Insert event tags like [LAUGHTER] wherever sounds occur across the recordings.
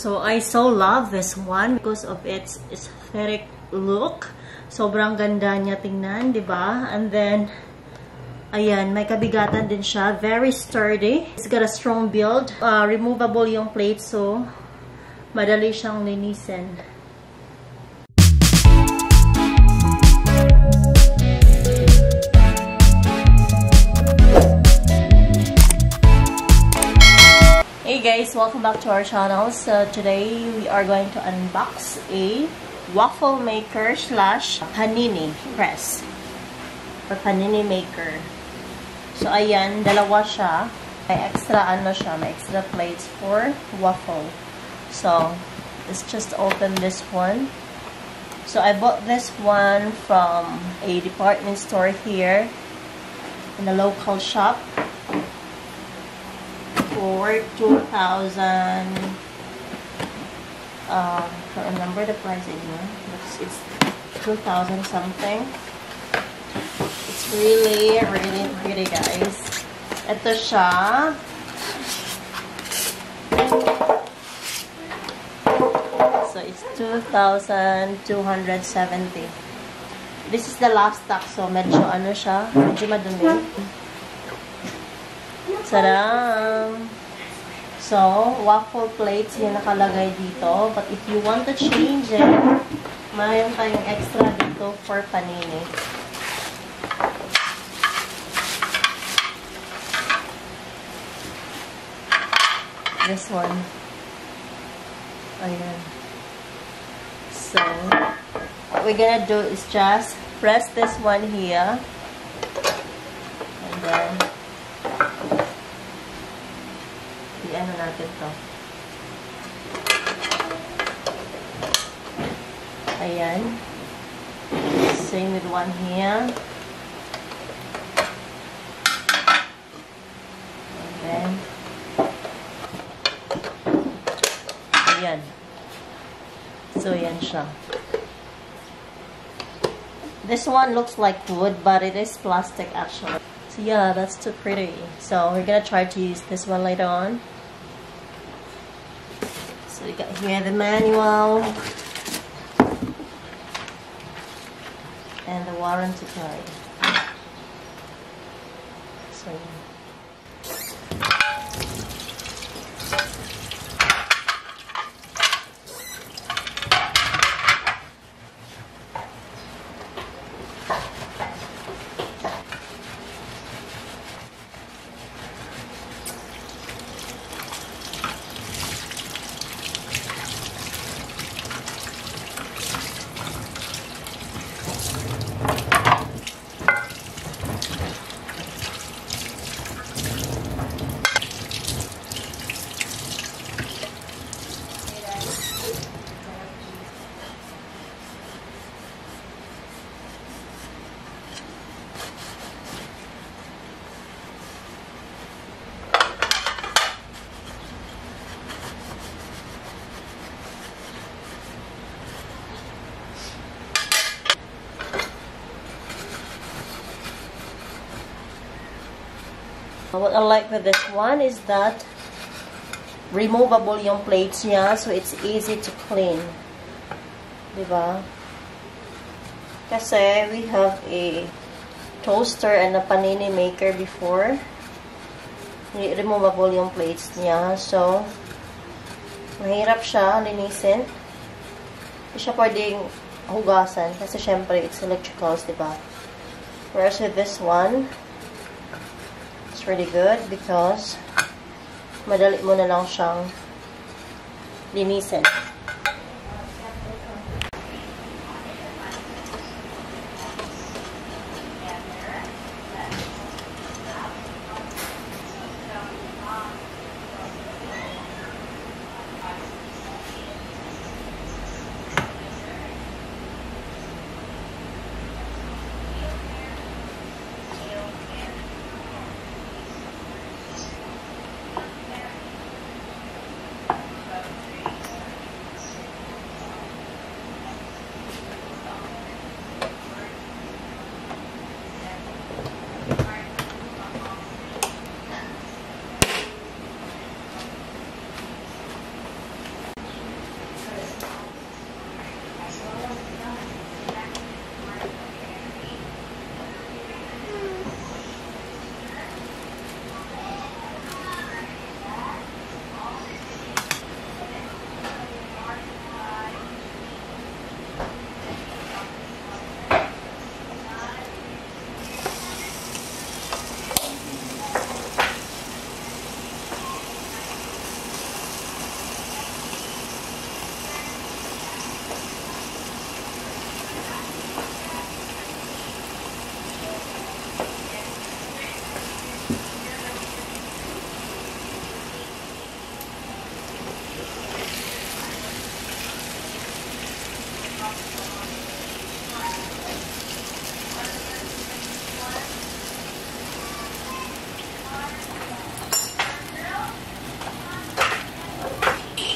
So, I so love this one because of its aesthetic look. Sobrang ganda niya tingnan, di ba? And then, ayan, may kabigatan din siya. Very sturdy. It's got a strong build. Uh, removable yung plate, so madali siyang linisin. Hey guys, welcome back to our channel. So today we are going to unbox a waffle maker slash panini press or panini maker. So ayan, dalawa siya. May extra ano siya, may extra plates for waffle. So let's just open this one. So I bought this one from a department store here in a local shop for 2,000 um, can't remember the price anymore. It's, it's 2,000 something. It's really really pretty guys. Ito siya so it's 2,270 this is the last stock so medyo ano siya medyo madumi Tadam! So, waffle plates yung nakalagay dito. But if you want to change it, mayroon tayong extra dito for panini. This one. Ayan. So, what we're gonna do is just press this one here. And then, natin. Ayan. Same with one here. And then, ayan. So, ayan siya. This one looks like wood, but it is plastic actually. So yeah, that's too pretty. So we're gonna try to use this one later on. Here the manual and the warranty card. So What I like with this one is that removable yung plates niya so it's easy to clean. Diba? Kasi we have a toaster and a panini maker before. Removable yung plates niya. So, mahirap siya linisin. Hindi siya pwedeng hugasan kasi syempre it's electricals, diba? Whereas with this one, it's really good because madali mo na lang siyang linisin.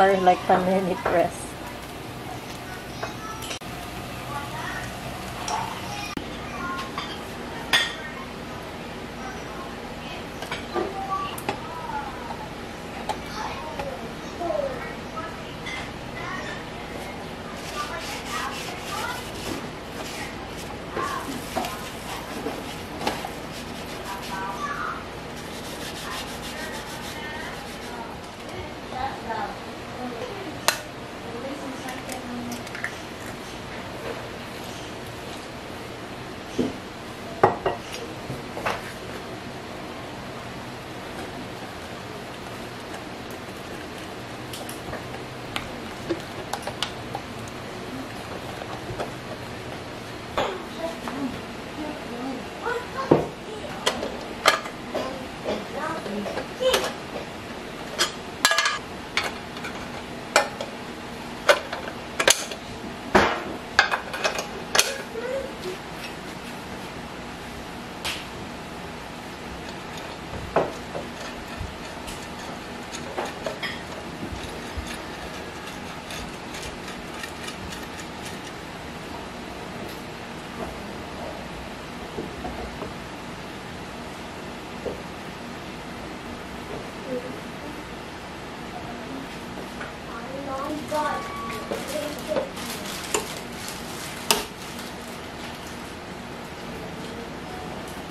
Or like panini press.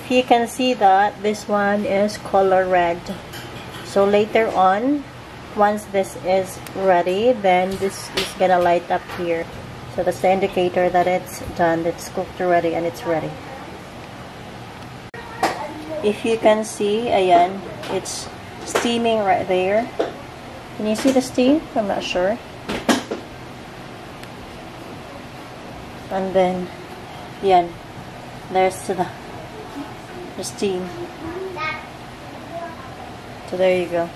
You can see that this one is color red. So later on, once this is ready, then this is gonna light up here. So that's the indicator that it's done, it's cooked already and it's ready. If you can see, ayan, it's steaming right there. Can you see the steam? I'm not sure. And then, yan, there's the, steam. So there you go.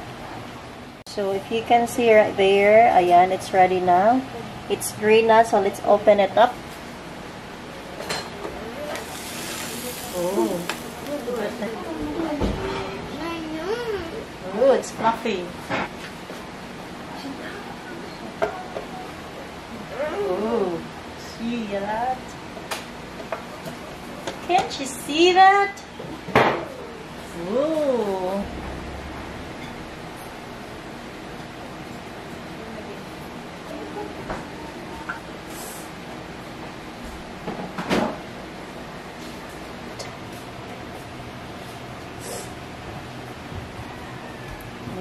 So if you can see right there, ayan, it's ready now. It's green now, so let's open it up. Oh, oh it's fluffy. Oh, see that? Can't you see that? Ooh.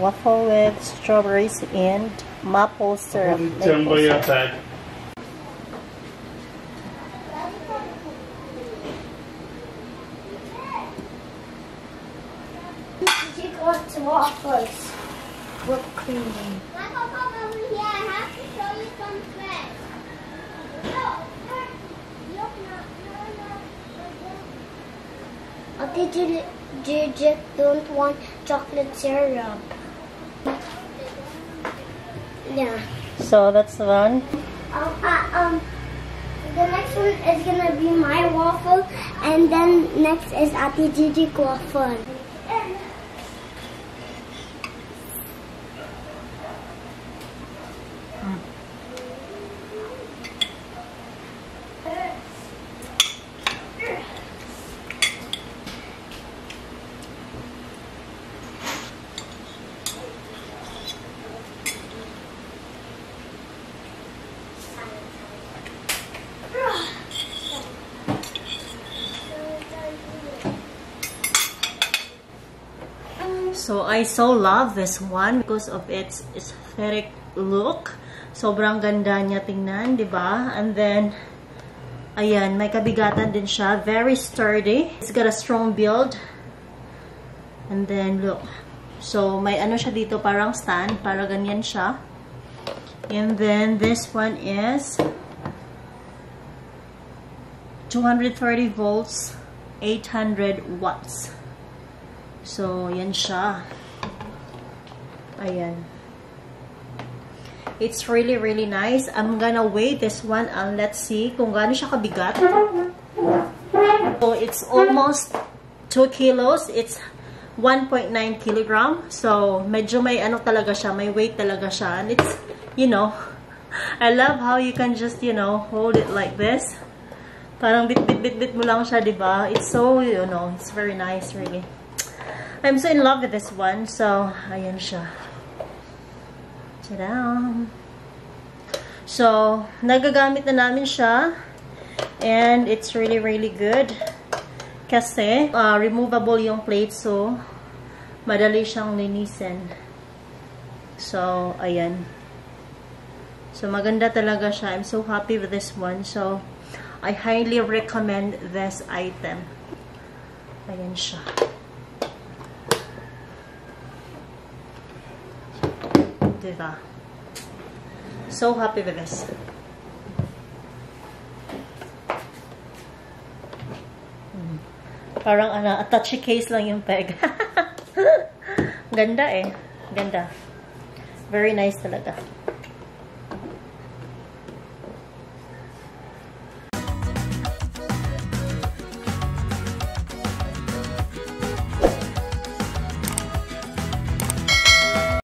waffle with strawberries and maple syrup. Maple syrup. Lots of waffles. Whipped cream. Michael, come over here. I have to show you some threads. No, look, no, no, no. did you, you just don't want chocolate syrup? Yeah. So that's the one. Um, uh, um, the next one is gonna be my waffle, and then next is Ati Gigi waffle. So I so love this one because of its aesthetic look. Sobrang ganda niya tingnan, 'di ba? And then ayan, may kabigatan din siya, very sturdy. It's got a strong build. And then look. So may ano siya dito parang stand, para ganyan siya. And then this one is 230 volts, 800 watts. So, yan siya. Ayan. It's really, really nice. I'm gonna weigh this one and let's see kung gaano siya kabigat. So, it's almost 2 kilos. It's 1.9 kilogram. So, medyo may ano talaga siya, may weight talaga siya. And it's you know, [LAUGHS] I love how you can just, you know, hold it like this. Parang bit-bit-bit-bit mo lang siya, diba? It's so, you know, it's very nice, really. I'm so in love with this one. So, ayan siya. Ta-da! So, nagagamit na namin siya. And it's really, really good. Kasi, uh, removable yung plate. So, madali siyang linisin. So, ayan. So, maganda talaga siya. I'm so happy with this one. So, I highly recommend this item. Ayan siya. Diba? So happy with this. Hmm. Parang ano, touchy case lang yung peg. [LAUGHS] Ganda eh. Ganda. Very nice talaga.